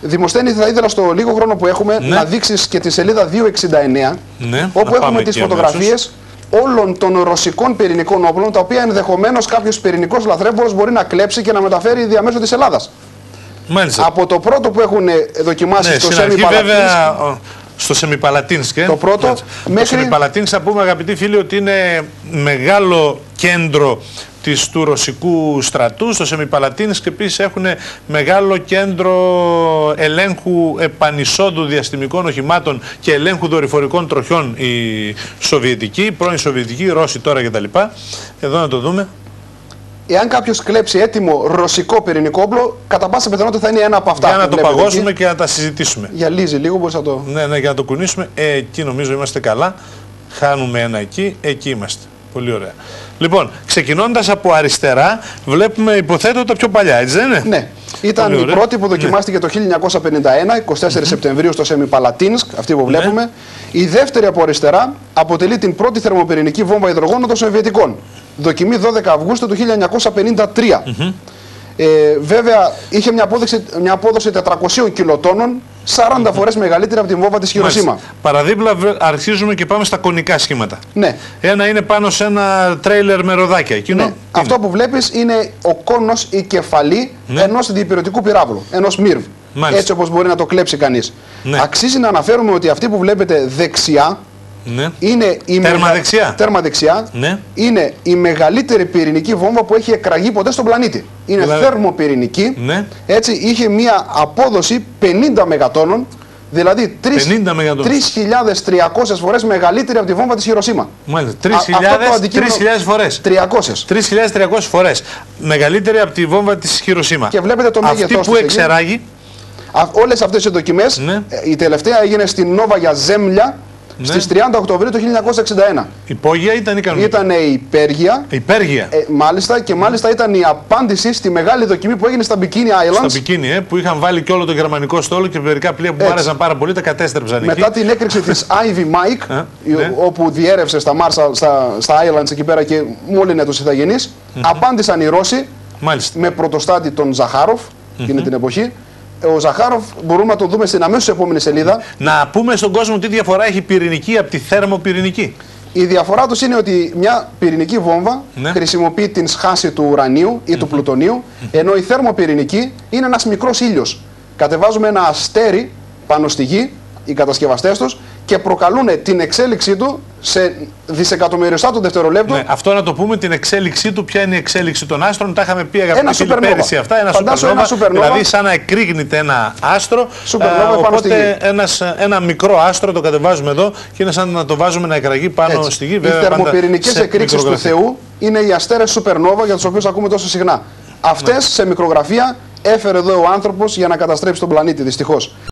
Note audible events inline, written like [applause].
Δημοσθένη, θα ήθελα στο λίγο χρόνο που έχουμε Ναι. να δείξεις και τη σελίδα 269, Ναι, όπου να πάμε έχουμε τις εκεί φωτογραφίες όλων των ρωσικών πυρηνικών όπλων, τα οποία ενδεχομένως κάποιος πυρηνικός λαθρέμπορος μπορεί να κλέψει και να μεταφέρει διαμέσου της Ελλάδας. Μάλιστα. Από το πρώτο που έχουν δοκιμάσει Ναι, στο στην αρχή Σέμι βέβαια ο- στο Σεμιπαλατίνσκ. ε. Το πρώτο, Έτσι. μέχρι- Το Σεμιπαλατίνσκ θα πούμε αγαπητοί φίλοι ότι είναι μεγάλο κέντρο της, του ρωσικού στρατού. Στο Σεμιπαλατίνσκ επίσης έχουν μεγάλο κέντρο ελέγχου επανεισόδου διαστημικών οχημάτων και ελέγχου δορυφορικών τροχιών οι Σοβιετικοί, οι πρώην Σοβιετικοί, οι Ρώσοι τώρα κτλ. Εδώ να το δούμε. Εάν κάποιος κλέψει έτοιμο ρωσικό πυρηνικό όπλο, κατά πάσα πιθανότητα θα είναι ένα από αυτά. Για να που το βλέπετε παγώσουμε εκεί. και να τα συζητήσουμε. Γυαλίζει λίγο, μπορείς να το. Ναι, ναι, για να το κουνήσουμε. Ε, εκεί νομίζω είμαστε καλά. Χάνουμε ένα εκεί, εκεί είμαστε. Πολύ ωραία. Λοιπόν, ξεκινώντας από αριστερά, βλέπουμε υποθέτω τα πιο παλιά, έτσι δεν είναι; Ναι. Ήταν Πολύ η ωραία. πρώτη που δοκιμάστηκε το 1951, 24 Σεπτεμβρίου στο Σεμιπαλατίνσκ, αυτή που βλέπουμε. Η δεύτερη από αριστερά αποτελεί την πρώτη θερμοπυρηνική βόμβα υδρογόνου των Σοβιετικών. Δοκιμή 12 Αυγούστου του 1953. Ε, βέβαια είχε μια, απόδοση, μια απόδοση 400 κιλοτόνων, 40 φορές μεγαλύτερη από την βόμβα της Χειροσύμα. Μάλιστα. Παραδίπλα βρε- αρχίζουμε και πάμε στα κονικά σχήματα. Ναι. Ένα είναι πάνω σε ένα τρέιλερ με ροδάκια. Εκείνο. Ναι. τι Αυτό που βλέπεις είναι ο κόνος, η κεφαλή Ναι. ενός διπυρωτικού πυράβλου, ενός μύρβ. Μάλιστα. Έτσι όπως μπορεί να το κλέψει κανείς. Ναι. Αξίζει να αναφέρουμε ότι αυτή που βλέπετε δεξιά Ναι. είναι η, Τέρμα δεξιά. τέρμα δεξιά, Ναι. είναι η μεγαλύτερη πυρηνική βόμβα που έχει εκραγεί ποτέ στον πλανήτη. Είναι Δηλαδή- θερμοπυρηνική. Ναι. Έτσι είχε μία απόδοση 50 μεγατόνων, δηλαδή 50 μεγατόνων. 3.300 φορές μεγαλύτερη από τη βόμβα της Χειροσύμα. Μάλιστα. Α- αυτό το 3.000 αντικείμενο- 3.000 φορές. 300. 3.300 φορές. Μεγαλύτερη από τη βόμβα της Χειροσύμα. Και βλέπετε το Αυτή μέγεθός που της εκεί. εξεράγει. Α- Όλες αυτές οι δοκιμές, Ναι. ε, η τελευταία έγινε στην Νόβα για Ζέμλια Ναι. στις 30 Οκτωβρίου του 1961. Υπόγεια ήταν ή κανονική. Ήταν η υπέργεια, Υπέργεια. ε, μάλιστα, και μάλιστα ήταν η απάντηση στη μεγάλη δοκιμή που έγινε στα Bikini Στα Islands μπικίνι, ε, που είχαν βάλει και όλο το γερμανικό στόλο και μερικά πλοία που μου Έτσι. άρεσαν πάρα πολύ τα κατέστρεψαν εκεί. μετά την έκρηξη της [laughs] Ivy Mike, Ε, η- ναι. όπου διέρευσε στα, Μάρσα, στα, στα Islands εκεί πέρα και μόλυνε τους ηθαγενείς, απάντησαν οι Ρώσοι Μάλιστα. με πρωτοστάτη τον Ζαχάροφ, εκείνη την εποχή. Ο Ζαχάροφ μπορούμε να το δούμε στην αμέσως επόμενη σελίδα. Να πούμε στον κόσμο τι διαφορά έχει η πυρηνική από τη θερμοπυρηνική. Η διαφορά τους είναι ότι μια πυρηνική βόμβα Ναι. χρησιμοποιεί την σχάση του ουρανίου ή του πλουτονίου, ενώ η θερμοπυρηνική είναι ένας μικρός ήλιος. Κατεβάζουμε ένα αστέρι πάνω στη γη, οι κατασκευαστές τους, και προκαλούν την εξέλιξή του σε δισεκατομμυριστά του δευτερολέπτου. Ναι, αυτό να το πούμε την εξέλιξή του. Ποια είναι η εξέλιξη των άστρων. Τα είχαμε πει Ένα αγαπητοί φίλοι supernova. πέρυσι αυτά. Ένα Φαντάσου supernova, ένα supernova. Δηλαδή σαν να εκρήγνεται ένα άστρο. Supernova ε, πάνω στη οπότε ένας, ένα μικρό άστρο το κατεβάζουμε εδώ και είναι σαν να το βάζουμε να εκραγεί πάνω Έτσι. στη γη. Οι βέβαια, πάντα θερμοπυρηνικές σε εκρήξεις του μικρογραφία. Θεού είναι οι αστέρες supernova για τους οποίους ακούμε τόσο συχνά. Αυτές σε μικρογραφία έφερε εδώ ο άνθρωπος για να καταστρέψει τον πλανήτη δυστυχώς.